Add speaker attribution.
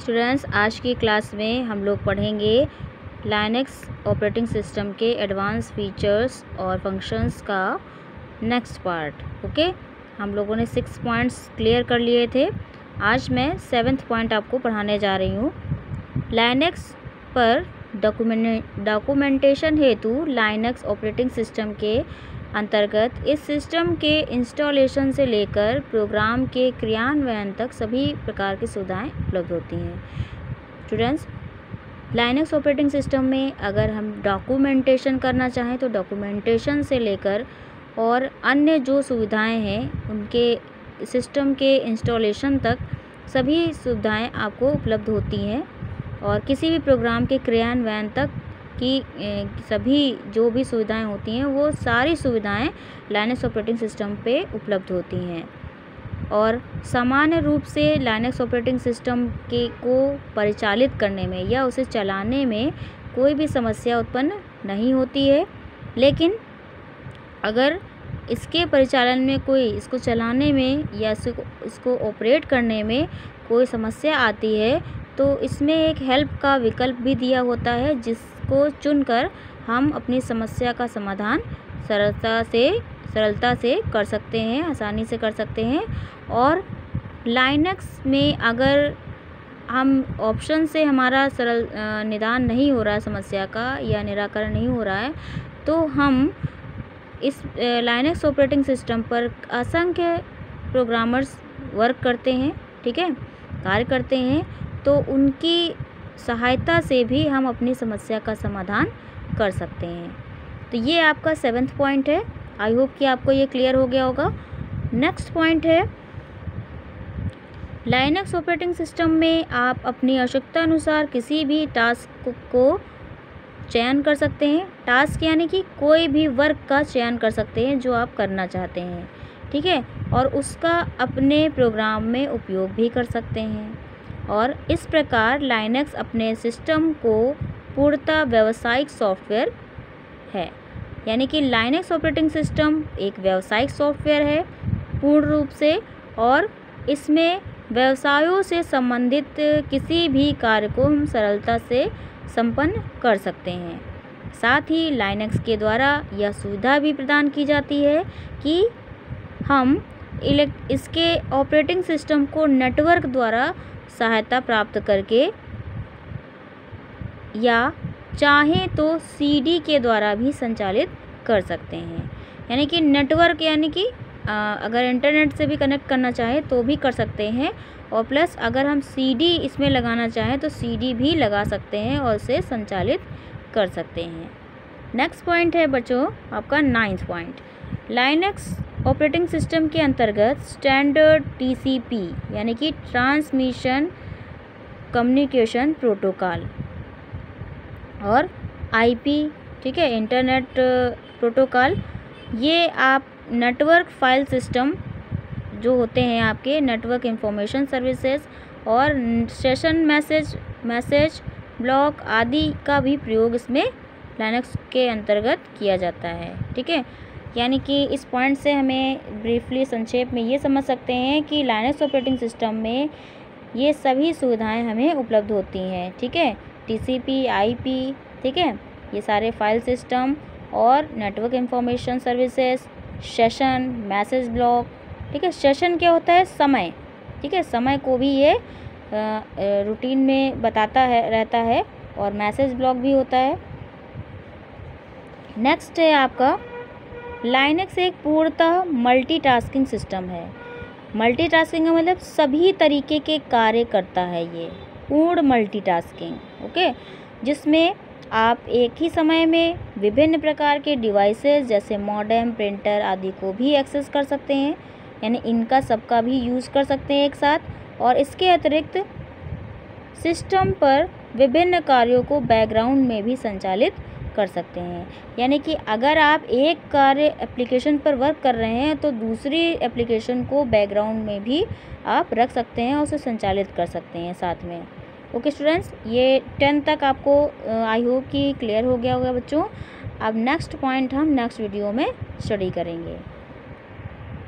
Speaker 1: Students, आज की class में हम लोग पढ़ेंगे लाइनक्स ऑपरेटिंग सिस्टम के एडवांस फीचर्स और फ़ंक्शंस का नेक्स्ट पार्ट ओके हम लोगों ने सिक्स पॉइंट्स क्लियर कर लिए थे। आज मैं सेवेंथ पॉइंट आपको पढ़ाने जा रही हूँ। लाइनक्स पर डॉक्यूमेंट डॉक्यूमेंटेशन हेतु लाइनक्स ऑपरेटिंग सिस्टम के अंतर्गत, इस सिस्टम के इंस्टॉलेशन से लेकर प्रोग्राम के क्रियान्वयन तक सभी प्रकार की सुविधाएँ उपलब्ध होती हैं। स्टूडेंट्स लाइनक्स ऑपरेटिंग सिस्टम में अगर हम डॉक्यूमेंटेशन करना चाहें तो डॉक्यूमेंटेशन से लेकर और अन्य जो सुविधाएँ हैं, उनके सिस्टम के इंस्टॉलेशन तक सभी सुविधाएँ आपको उपलब्ध होती हैं और किसी भी प्रोग्राम के क्रियान्वयन तक की सभी जो भी सुविधाएँ होती हैं, वो सारी सुविधाएँ लाइनक्स ऑपरेटिंग सिस्टम पे उपलब्ध होती हैं। और सामान्य रूप से लाइनक्स ऑपरेटिंग सिस्टम के को परिचालित करने में या उसे चलाने में कोई भी समस्या उत्पन्न नहीं होती है। लेकिन अगर इसके परिचालन में कोई, इसको चलाने में या इसको इसको ऑपरेट करने में कोई समस्या आती है तो इसमें एक हेल्प का विकल्प भी दिया होता है, जिस को चुनकर हम अपनी समस्या का समाधान सरलता से सरलता से कर सकते हैं, आसानी से कर सकते हैं। और लाइनक्स में अगर हम ऑप्शन से हमारा सरल निदान नहीं हो रहा है, समस्या का या निराकरण नहीं हो रहा है तो हम इस लाइनक्स ऑपरेटिंग सिस्टम पर असंख्य प्रोग्रामर्स वर्क करते हैं, ठीक है? कार्य करते हैं तो उनकी सहायता से भी हम अपनी समस्या का समाधान कर सकते हैं। तो ये आपका सेवेंथ पॉइंट है। आई होप कि आपको ये क्लियर हो गया होगा। नेक्स्ट पॉइंट है। लाइनक्स ऑपरेटिंग सिस्टम में आप अपनी आवश्यकता अनुसार किसी भी टास्क को चयन कर सकते हैं। टास्क यानी कि कोई भी वर्क का चयन कर सकते हैं जो आप करना चाहते हैं। ठीक है? और उसका अपने प्रोग्राम में उपयोग भी कर सकते हैं। और इस प्रकार लाइनक्स अपने सिस्टम को पूर्णतः व्यावसायिक सॉफ्टवेयर है। यानी कि लाइनक्स ऑपरेटिंग सिस्टम एक व्यावसायिक सॉफ्टवेयर है, पूर्ण रूप से, और इसमें व्यवसायों से संबंधित किसी भी कार्य को हम सरलता से संपन्न कर सकते हैं। साथ ही लाइनक्स के द्वारा यह सुविधा भी प्रदान की जाती है कि हम इलेक्ट इसके ऑपरेटिंग सिस्टम को नेटवर्क द्वारा सहायता प्राप्त करके या चाहें तो सीडी के द्वारा भी संचालित कर सकते हैं। यानी कि नेटवर्क यानी कि अगर इंटरनेट से भी कनेक्ट करना चाहें तो भी कर सकते हैं और प्लस अगर हम सीडी इसमें लगाना चाहें तो सीडी भी लगा सकते हैं और इसे संचालित कर सकते हैं। नेक्स्ट पॉइंट है बच्चों, आपका ninth point Linux operating system के अंतर्गत स्टैंडर्ड टीसीपी, यानी कि ट्रांसमिशन कम्युनिकेशन प्रोटोकॉल और आईपी, ठीक है, इंटरनेट प्रोटोकॉल, ये आप नेटवर्क फ़ाइल सिस्टम जो होते हैं आपके नेटवर्क इंफॉर्मेशन सर्विसेज़ और सेशन मैसेज मैसेज, ब्लॉक आदि का भी प्रयोग इसमें लाइनक्स के अंतर्गत किया जाता है, ठीक है। यानी कि इस पॉइंट से हमें ब्रीफली संक्षेप में ये समझ सकते हैं कि लाइनक्स ऑपरेटिंग सिस्टम में ये सभी सुविधाएँ हमें उपलब्ध होती हैं, ठीक है? टीसीपी आईपी ठीक है? ये सारे फ़ाइल सिस्टम और network information services session message block ठीक है? सेशन क्या होता है? समय, ठीक है? समय को भी ये रूटीन में बताता है, रहता है और मैसेज ब्लॉक भी होता है। नेक्स्ट है आपका लाइनक्स एक पूर्णतः मल्टीटास्किंग सिस्टम है। मल्टीटास्किंग का मतलब सभी तरीके के कार्य करता है ये। पूर्ण मल्टीटास्किंग ओके जिसमें आप एक ही समय में विभिन्न प्रकार के डिवाइसेस जैसे मॉडेम प्रिंटर आदि को भी एक्सेस कर सकते हैं, यानी इनका सबका भी यूज़ कर सकते हैं एक साथ, और इसके अतिरिक्त सिस्टम पर विभिन्न कार्यों को बैकग्राउंड में भी संचालित कर सकते हैं। यानी कि अगर आप एक कार्य एप्लीकेशन पर वर्क कर रहे हैं तो दूसरी एप्लीकेशन को बैकग्राउंड में भी आप रख सकते हैं और उसे संचालित कर सकते हैं साथ में। ओके स्टूडेंट्स ये टेंथ तक आपको आई होप कि क्लियर हो गया होगा बच्चों। अब नेक्स्ट पॉइंट हम नेक्स्ट वीडियो में स्टडी करेंगे।